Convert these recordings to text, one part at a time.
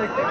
عمران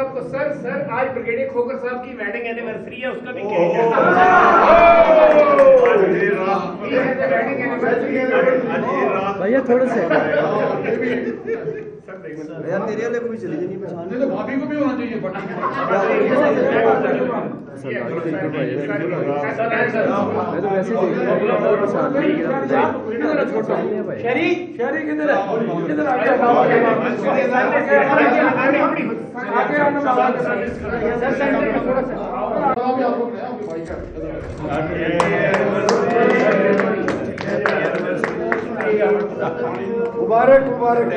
صاحب کو سر سر آج بریگیڈیئر کھوکر صاحب کی ویڈنگ اینیورسری ہے اس کا بھی بھیا تھوڑا سا یار تیرے والے کو بھی چلی جانی پہچان بھابھی کو بھی ہونا چاہیے بٹی میں تو ویسے مبارک مبارک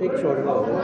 ایک شاٹ کا ہوگا